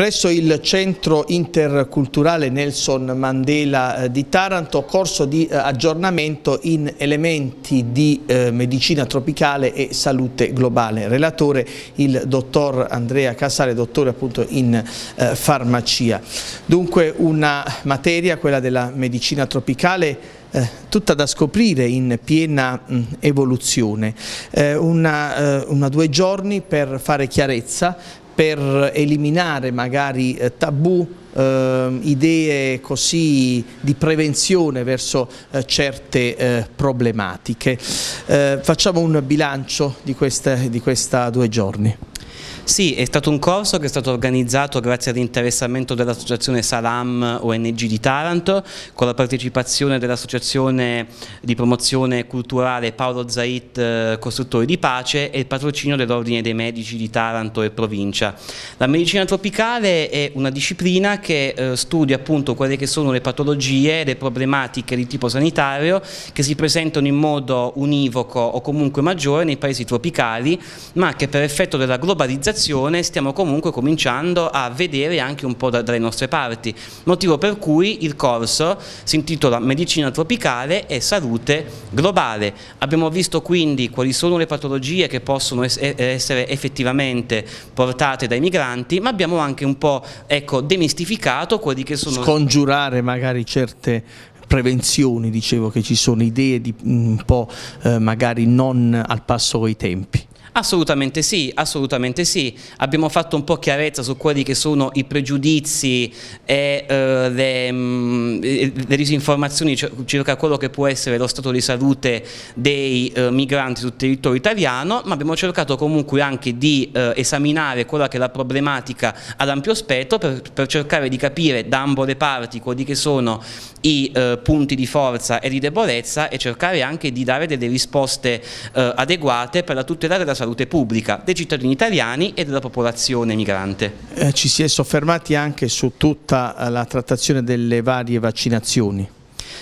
Presso il centro interculturale Nelson Mandela eh, di Taranto, corso di eh, aggiornamento in elementi di eh, medicina tropicale e salute globale. Relatore il dottor Andrea Casale, dottore appunto in farmacia. Dunque una materia, quella della medicina tropicale, eh, tutta da scoprire in piena mh, evoluzione. Eh, una, eh, una due giorni per fare chiarezza per eliminare magari eh, tabù, eh, idee così di prevenzione verso eh, certe eh, problematiche. Eh, facciamo un bilancio di, questa due giorni. Sì, è stato un corso che è stato organizzato grazie all'interessamento dell'associazione Salam ONG di Taranto con la partecipazione dell'associazione di promozione culturale Paolo Zait eh, Costruttori di Pace e il patrocinio dell'Ordine dei Medici di Taranto e provincia. La medicina tropicale è una disciplina che eh, studia appunto quelle che sono le patologie, le problematiche di tipo sanitario che si presentano in modo univoco o comunque maggiore nei paesi tropicali ma che per effetto della globalizzazione comunicazione stiamo comunque cominciando a vedere anche un po' da, dalle nostre parti, motivo per cui il corso si intitola Medicina tropicale e salute globale. Abbiamo visto quindi quali sono le patologie che possono essere effettivamente portate dai migranti, ma abbiamo anche un po' ecco, demistificato quelli che sono... Scongiurare magari certe prevenzioni, dicevo che ci sono idee di un po' eh, magari non al passo coi tempi. Assolutamente sì, assolutamente sì. Abbiamo fatto un po' chiarezza su quelli che sono i pregiudizi e eh, le, mh, mm, le, disinformazioni circa quello che può essere lo stato di salute dei eh, migranti sul territorio italiano, ma abbiamo cercato comunque anche di eh, esaminare quella che è la problematica ad ampio spettro per, per, cercare di capire da ambo le parti quelli che sono i eh, punti di forza e di debolezza e cercare anche di dare delle risposte eh, adeguate per la tutela della salute pubblica dei cittadini italiani e della popolazione migrante. Eh, ci si è soffermati anche su tutta la trattazione delle varie vaccinazioni.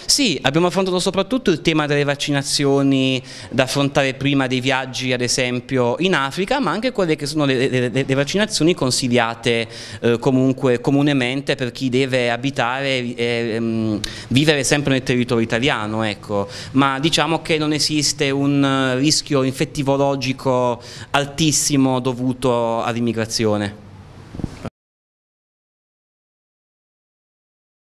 Sì, abbiamo affrontato soprattutto il tema delle vaccinazioni da affrontare prima dei viaggi ad esempio in Africa, ma anche quelle che sono le, le, le vaccinazioni consigliate eh, comunque comunemente per chi deve abitare e eh, vivere sempre nel territorio italiano, ecco. ma diciamo che non esiste un rischio infettivologico altissimo dovuto all'immigrazione.